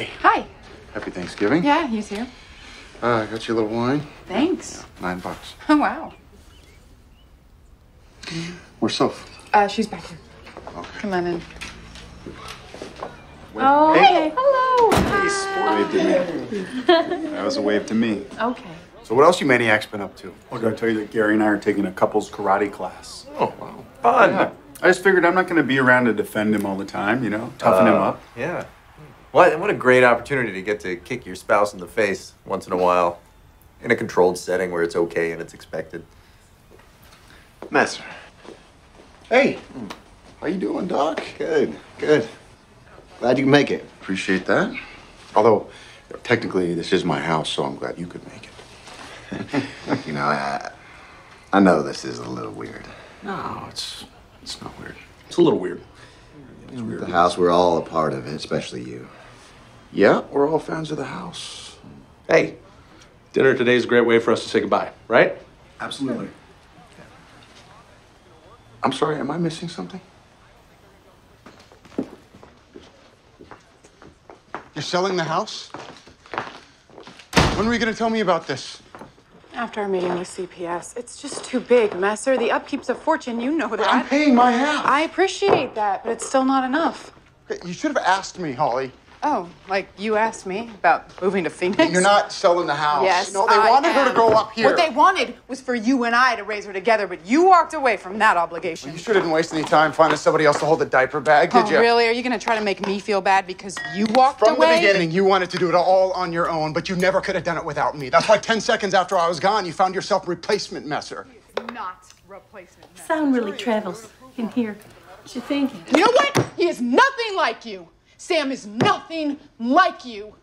Hey, Hi. happy Thanksgiving. Yeah, you too. Uh, I got you a little wine. Thanks. Nine bucks. Oh, wow. Where's Soph? Uh, she's back here. Okay. Come on in. Wait, Oh, hey. hey. Hello. Wave to me. That was a wave to me. Okay. So what else you maniacs been up to? Well, did I tell you that Gary and I are taking a couples karate class? Oh, wow. Fun. Yeah. I just figured I'm not going to be around to defend him all the time, you know, toughen him Uh, up. Yeah. What, what a great opportunity to get to kick your spouse in the face once in a while in a controlled setting where it's okay and it's expected. Messer. Hey, how you doing, Doc? Good, good. Glad you can make it. Appreciate that. Although, technically, this is my house, so I'm glad you could make it. You know, I, I know this is a little weird. No, it's it's not weird. It's a little weird. It's weird. the house, we're all a part of it, especially you. Yeah, we're all fans of the house. Hey, dinner today is a great way for us to say goodbye, right? Absolutely. I'm sorry, am I missing something? You're selling the house? When were you gonna tell me about this? After our meeting with CPS, it's just too big, Messer. The upkeep's a fortune. You know that. I'm paying my half. I appreciate that, but it's still not enough. You should have asked me, Holly. Oh, like you asked me about moving to Phoenix? You're not selling the house. Yes, No, they I wanted her to am. go up here. What they wanted was for you and I to raise her together, but you walked away from that obligation. You sure didn't waste any time finding somebody else to hold the diaper bag, did oh, you? really? Are you going to try to make me feel bad because you walked From away? From the beginning, you wanted to do it all on your own, but you never could have done it without me. That's why 10 seconds after I was gone, you found yourself replacement messer. Not replacement. Messer. Sound really travels in here. What you thinking? You know what? He is nothing like you. Sam is nothing like you.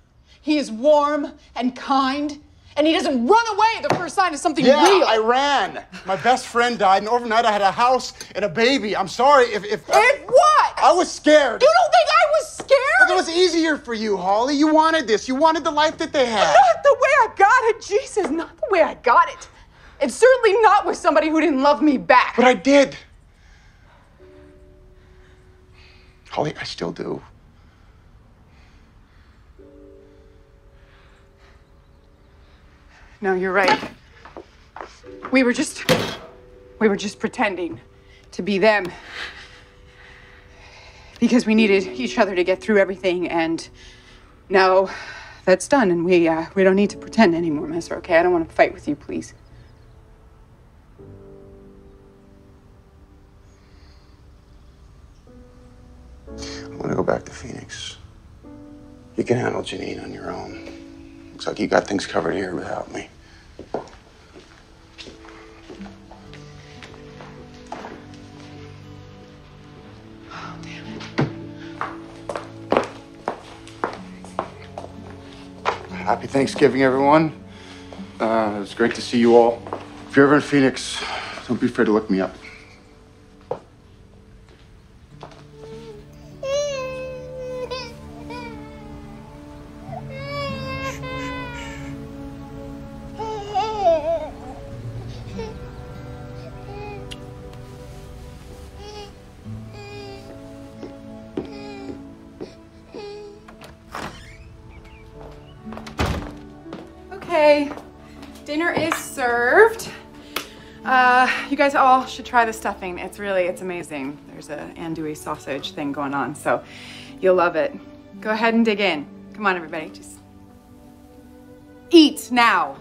He is warm and kind, and he doesn't run away the first sign of something Yeah, real. I ran. My best friend died, and overnight I had a house and a baby. I'm sorry if. if If what? I was scared. You don't think I was scared? But it was easier for you, Holly. You wanted this. You wanted the life that they had. Not the way I got it, Jesus, not the way I got it. And certainly not with somebody who didn't love me back. But I did. Holly, I still do. No, you're right. We were just we were just pretending to be them. Because we needed each other to get through everything and now that's done and we uh, we don't need to pretend anymore, Messer, okay? I don't want to fight with you, please. I want to go back to Phoenix. You can handle Janine on your own. Looks like you got things covered here without me. Happy Thanksgiving, everyone. Uh, it's great to see you all. If you're ever in Phoenix, don't be afraid to look me up. Okay, dinner is served. Uh, you guys all should try the stuffing. It's really, it's amazing. There's a andouille sausage thing going on, so you'll love it. Go ahead and dig in. Come on, everybody, just eat now.